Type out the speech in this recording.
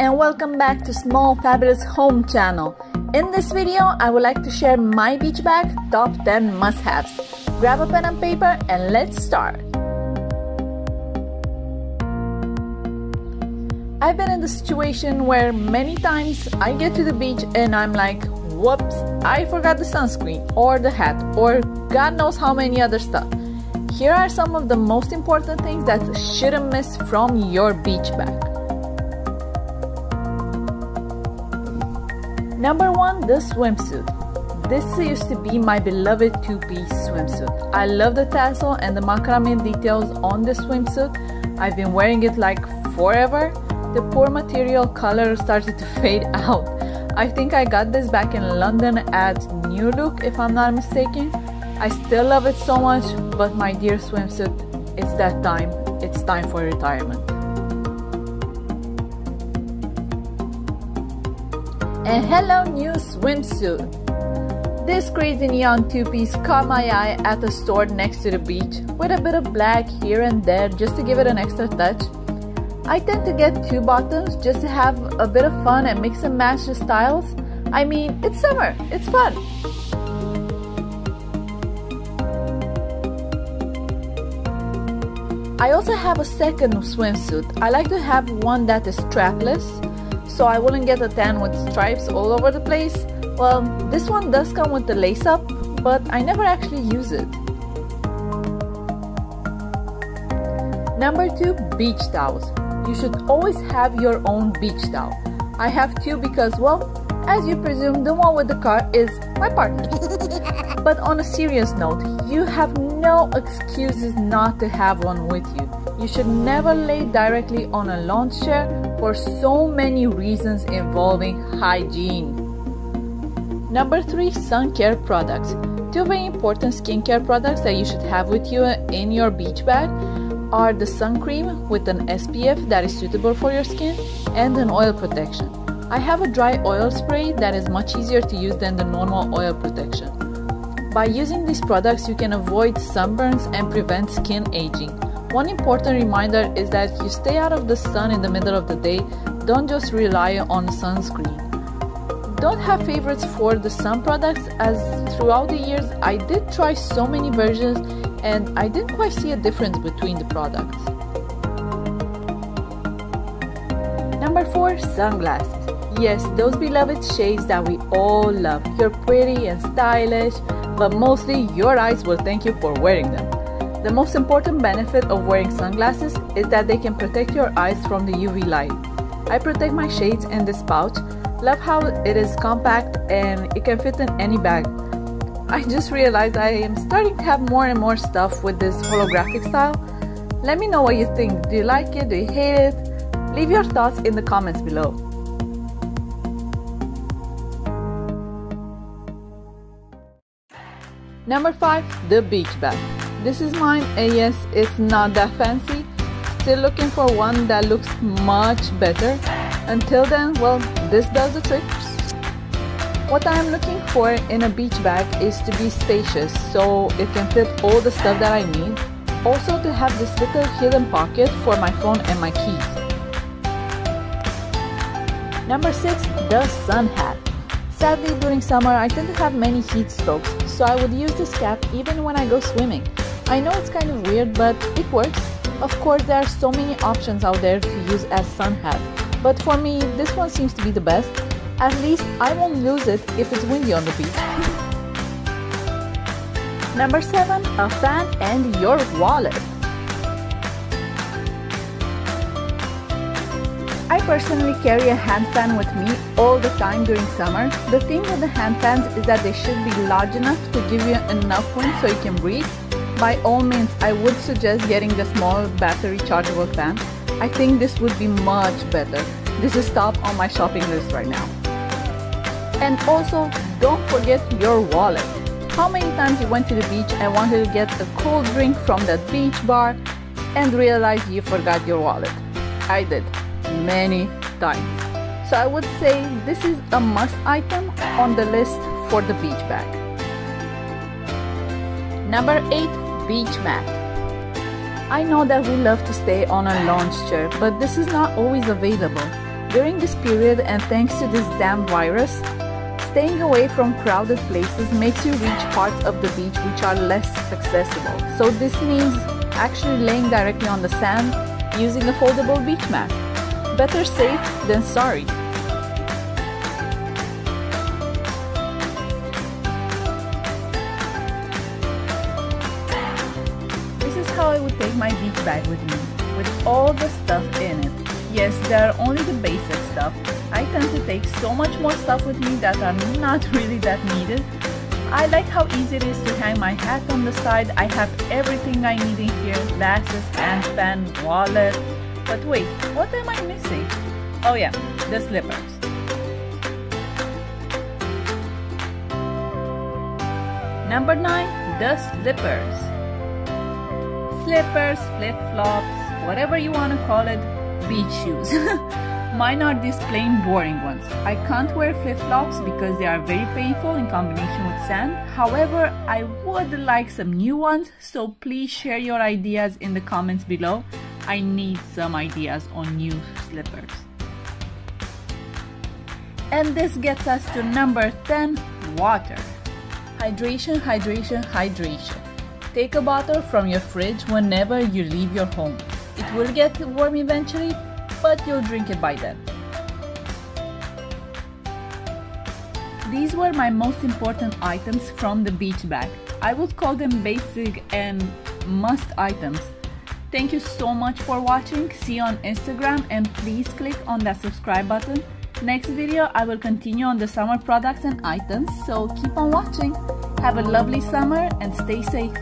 and welcome back to Small Fabulous Home channel. In this video, I would like to share my beach bag top 10 must-haves. Grab a pen and paper and let's start. I've been in the situation where many times I get to the beach and I'm like, whoops, I forgot the sunscreen or the hat or God knows how many other stuff. Here are some of the most important things that shouldn't miss from your beach bag. Number one, the swimsuit. This used to be my beloved two-piece swimsuit. I love the tassel and the macrame details on the swimsuit. I've been wearing it like forever. The poor material color started to fade out. I think I got this back in London at New Look if I'm not mistaken. I still love it so much, but my dear swimsuit, it's that time. It's time for retirement. And hello new swimsuit. This crazy neon two-piece caught my eye at the store next to the beach with a bit of black here and there just to give it an extra touch. I tend to get two bottoms just to have a bit of fun and mix and match the styles. I mean, it's summer, it's fun. I also have a second swimsuit. I like to have one that is strapless so I wouldn't get a tan with stripes all over the place. Well, this one does come with the lace up, but I never actually use it. Number 2. Beach towels. You should always have your own beach towel. I have two because, well, as you presume, the one with the car is my partner. but on a serious note, you have no excuses not to have one with you. You should never lay directly on a launch chair for so many reasons involving hygiene. Number 3 Sun Care Products. Two very important skincare products that you should have with you in your beach bag are the sun cream with an SPF that is suitable for your skin and an oil protection. I have a dry oil spray that is much easier to use than the normal oil protection. By using these products, you can avoid sunburns and prevent skin aging. One important reminder is that you stay out of the sun in the middle of the day, don't just rely on sunscreen. Don't have favorites for the sun products as throughout the years I did try so many versions and I didn't quite see a difference between the products. Number 4 Sunglasses. Yes, those beloved shades that we all love. You're pretty and stylish, but mostly your eyes will thank you for wearing them. The most important benefit of wearing sunglasses is that they can protect your eyes from the UV light. I protect my shades in this pouch. Love how it is compact and it can fit in any bag. I just realized I am starting to have more and more stuff with this holographic style. Let me know what you think. Do you like it? Do you hate it? Leave your thoughts in the comments below. Number 5. The Beach Bag. This is mine and yes, it's not that fancy. Still looking for one that looks much better. Until then, well, this does the trick. What I am looking for in a beach bag is to be spacious so it can fit all the stuff that I need. Also to have this little hidden pocket for my phone and my keys. Number 6. The Sun Hat. Sadly, during summer, I tend to have many heat strokes, so I would use this cap even when I go swimming. I know it's kind of weird, but it works. Of course, there are so many options out there to use as sun hat, but for me, this one seems to be the best. At least I won't lose it if it's windy on the beach. Number 7. A fan and your wallet. I personally carry a hand fan with me all the time during summer. The thing with the hand fans is that they should be large enough to give you enough wind so you can breathe. By all means, I would suggest getting the small battery chargeable fan. I think this would be much better. This is top on my shopping list right now. And also, don't forget your wallet. How many times you went to the beach and wanted to get a cold drink from that beach bar and realized you forgot your wallet? I did many times. So I would say this is a must item on the list for the beach bag. Number 8 Beach Mat. I know that we love to stay on a lounge chair, but this is not always available. During this period and thanks to this damn virus, staying away from crowded places makes you reach parts of the beach which are less accessible. So this means actually laying directly on the sand using a foldable beach mat. Better safe than sorry. Take my beach bag with me, with all the stuff in it. Yes, there are only the basic stuff. I tend to take so much more stuff with me that are not really that needed. I like how easy it is to hang my hat on the side. I have everything I need in here, glasses, hand fan, wallet. But wait, what am I missing? Oh yeah, the slippers. Number 9. The slippers. Slippers, flip-flops, whatever you want to call it, beach shoes. Mine are these plain boring ones. I can't wear flip-flops because they are very painful in combination with sand. However, I would like some new ones, so please share your ideas in the comments below. I need some ideas on new slippers. And this gets us to number 10, water. Hydration, hydration, hydration. Take a bottle from your fridge whenever you leave your home. It will get warm eventually, but you'll drink it by then. These were my most important items from the beach bag. I would call them basic and must items. Thank you so much for watching. See you on Instagram and please click on that subscribe button Next video I will continue on the summer products and items, so keep on watching. Have a lovely summer and stay safe.